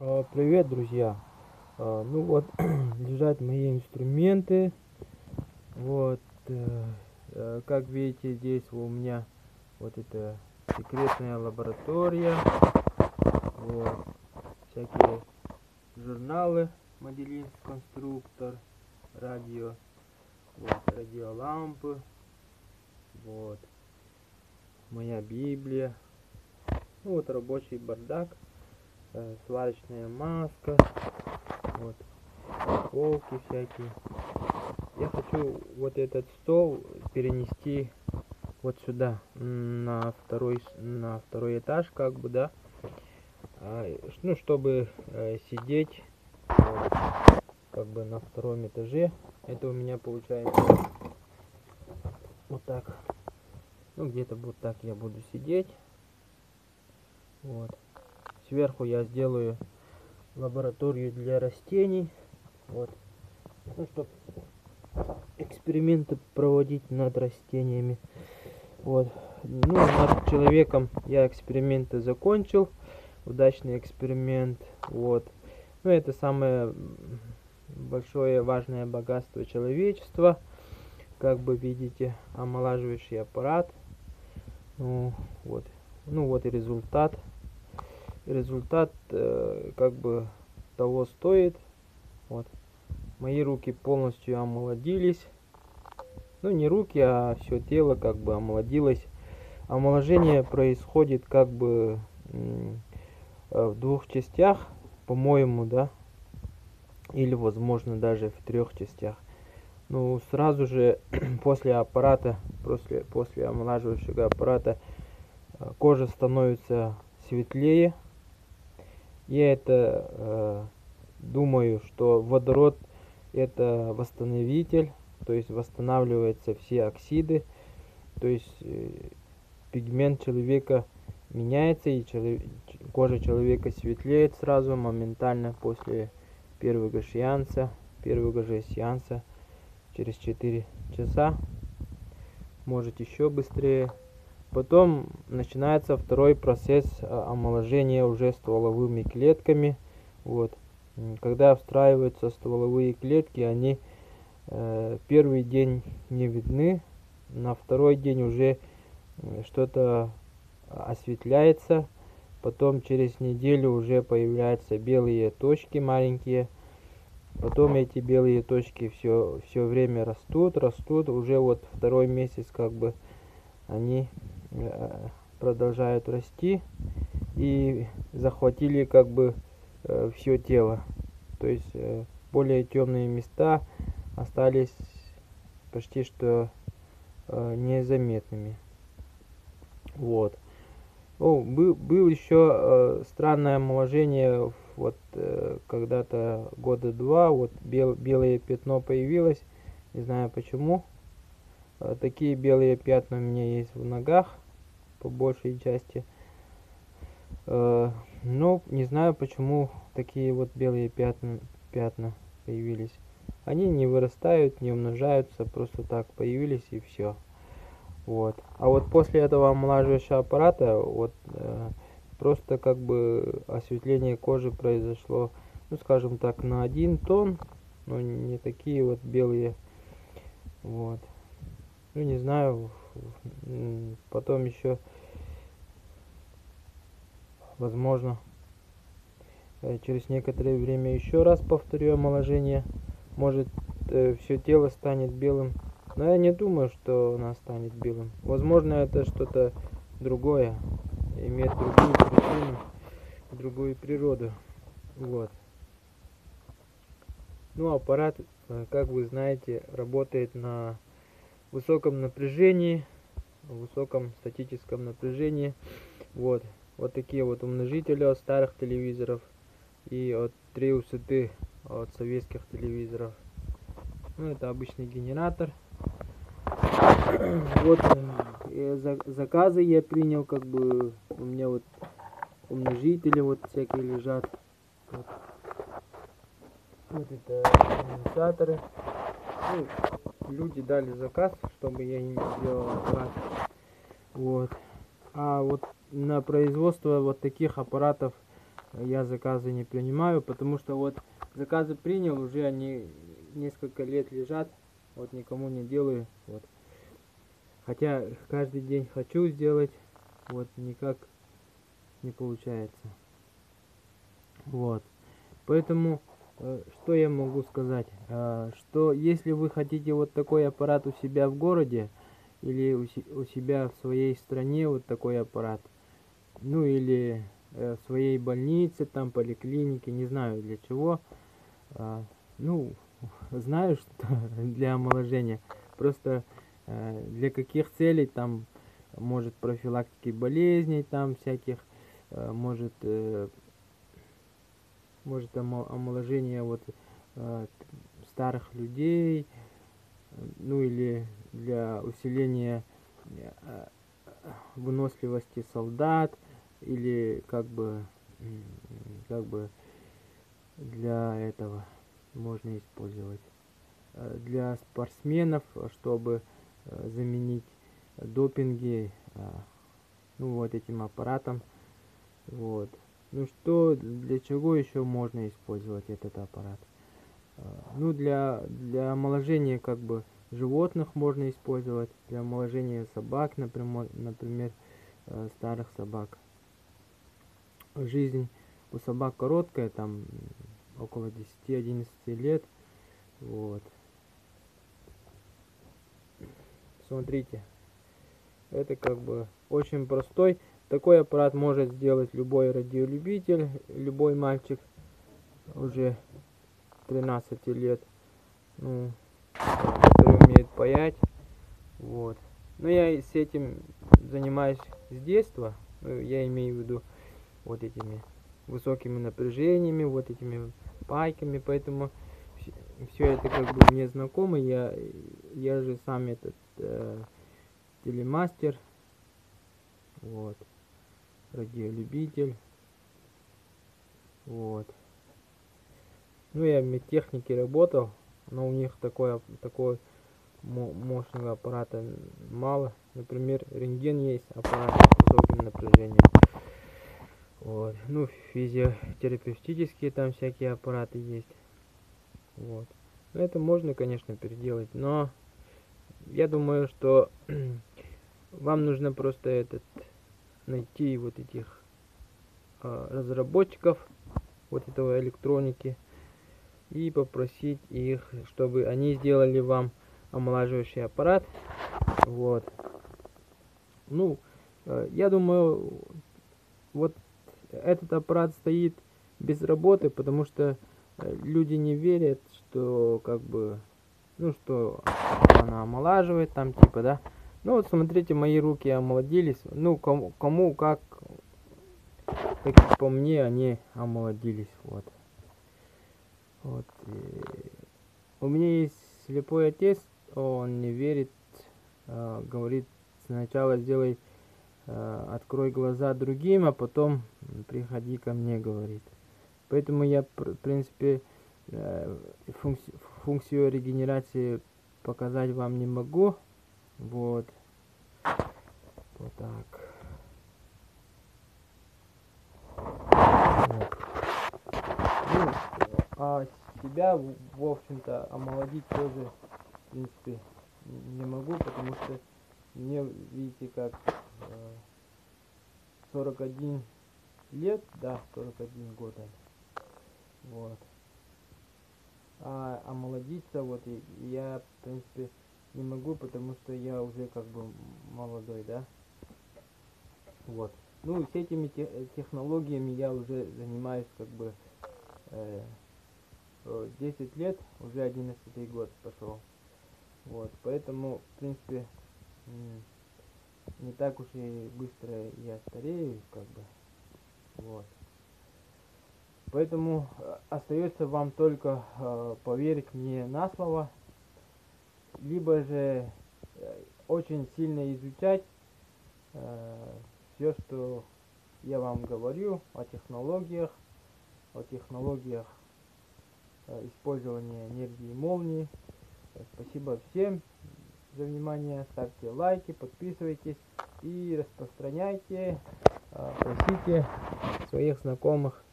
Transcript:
А, Привет, друзья! А, Ну вот, лежат мои инструменты. Вот, э, э, как видите, здесь у меня вот это секретная лаборатория. Вот, всякие журналы, Моделинс конструктор, радио, вот, радиолампы, вот, моя Библия. Ну вот рабочий бардак э, сварочная маска, вот, полки всякие. Я хочу вот этот стол перенести вот сюда, на второй, на второй этаж, как бы, да, А, ну, чтобы э, сидеть, как бы на втором этаже. Это у меня получается вот так. Ну, где-то вот так я буду сидеть. Вот. Сверху я сделаю лабораторию для растений. Вот. Ну, чтобы эксперименты проводить над растениями. Вот. Ну, над человеком я эксперименты закончил. Удачный эксперимент. Вот. Ну, это самое большое важное богатство человечества. Как бы видите, омолаживающий аппарат. Ну, вот. Ну, вот и результат результат э, как бы того стоит. Вот. Мои руки полностью омолодились. Ну, не руки, а все тело как бы омолодилось. Омоложение происходит как бы э, в двух частях, по-моему, да. Или, возможно, даже в трех частях. Ну, сразу же после аппарата, после, после омолаживающего аппарата, э, кожа становится светлее, я это э, думаю, что водород это восстановитель, то есть восстанавливаются все оксиды, то есть э, пигмент человека меняется и чело- ч- кожа человека светлеет сразу моментально после первого сеанса, первого же сеанса через 4 часа, может еще быстрее. Потом начинается второй процесс а, омоложения уже стволовыми клетками. Вот. Когда встраиваются стволовые клетки, они э, первый день не видны, на второй день уже э, что-то осветляется, потом через неделю уже появляются белые точки маленькие, потом эти белые точки все, все время растут, растут, уже вот второй месяц как бы они э, продолжают расти и захватили как бы все тело. То есть э, более темные места остались почти что э, незаметными. Вот. О, был, был еще э, странное омоложение вот э, когда-то года два, вот бел, белое пятно появилось, не знаю почему. Э, Такие белые пятна у меня есть в ногах, по большей части. Э, Но не знаю, почему такие вот белые пятна, пятна появились. Они не вырастают, не умножаются, просто так появились и все. Вот. А вот после этого омолаживающего аппарата вот э, просто как бы осветление кожи произошло, ну скажем так, на один тон, но не такие вот белые. Вот. Ну не знаю, потом еще возможно э, через некоторое время еще раз повторю омоложение. Может все тело станет белым. Но я не думаю, что она станет белым. Возможно, это что-то другое, имеет другую причину, другую природу. Вот. Ну, аппарат, э, как вы знаете, работает на высоком напряжении, высоком статическом напряжении. Вот. Вот такие вот умножители от старых телевизоров и от три высоты от советских телевизоров. Ну, это обычный генератор. Вот за- заказы я принял, как бы у меня вот умножители вот всякие лежат. Вот, Вот это конденсаторы. Ну, люди дали заказ, чтобы я им сделал. Вот. А вот на производство вот таких аппаратов я заказы не принимаю, потому что вот заказы принял, уже они несколько лет лежат, вот никому не делаю, вот. Хотя каждый день хочу сделать, вот никак не получается. Вот. Поэтому, э, что я могу сказать? Э, что если вы хотите вот такой аппарат у себя в городе, или у себя в своей стране вот такой аппарат, ну или э, своей больнице, там, поликлинике, не знаю для чего, ну, знаю, что для омоложения, просто для каких целей там, может профилактики болезней там всяких, может может омоложение вот э, старых людей, ну или для усиления э, выносливости солдат, или как бы, как бы для этого можно использовать. Э, для спортсменов, чтобы э, заменить допинги, э, ну вот этим аппаратом, вот. Ну что, для чего еще можно использовать этот аппарат? Ну для, для омоложения как бы животных можно использовать, для омоложения собак, например, например э, старых собак. Жизнь у собак короткая, там около 10-11 лет. Вот. Смотрите, это как бы очень простой такой аппарат может сделать любой радиолюбитель, любой мальчик уже 13 лет, ну, умеет паять. Вот. Но я с этим занимаюсь с детства. Ну, я имею в виду вот этими высокими напряжениями, вот этими пайками, поэтому все это как бы мне знакомо. Я, я же сам этот э, телемастер. Вот радиолюбитель. Вот. Ну, я в медтехнике работал, но у них такой, такой мощного аппарата мало. Например, рентген есть, аппарат с высоким напряжением. Вот. Ну, физиотерапевтические там всякие аппараты есть. Вот. Ну, это можно, конечно, переделать, но я думаю, что вам нужно просто этот найти вот этих а, разработчиков вот этого электроники и попросить их, чтобы они сделали вам омолаживающий аппарат. Вот. Ну, э, я думаю, вот этот аппарат стоит без работы, потому что э, люди не верят, что как бы, ну что она омолаживает там типа, да. Ну вот смотрите, мои руки омолодились. Ну, кому, кому как, как по мне, они омолодились. Вот. Вот. И у меня есть слепой отец, он не верит, э, говорит, сначала сделай, э, открой глаза другим, а потом приходи ко мне, говорит. Поэтому я, в принципе, э, функцию, функцию регенерации показать вам не могу. Вот. Вот так. Ну, а себя, в общем-то, омолодить тоже, принципе, не могу, потому что мне, видите, как э, 41 лет, да, 41 года. Вот. А омолодиться, вот, я, в принципе, не могу, потому что я уже как бы молодой, да. Вот. Ну, с этими те технологиями я уже занимаюсь как бы э, 10 лет, уже 11 год пошел. Вот, поэтому, в принципе, не так уж и быстро я старею, как бы. Вот. Поэтому э, остается вам только э, поверить мне на слово либо же э, очень сильно изучать э, все, что я вам говорю о технологиях, о технологиях э, использования энергии молнии. Спасибо всем за внимание. Ставьте лайки, подписывайтесь и распространяйте, э, просите своих знакомых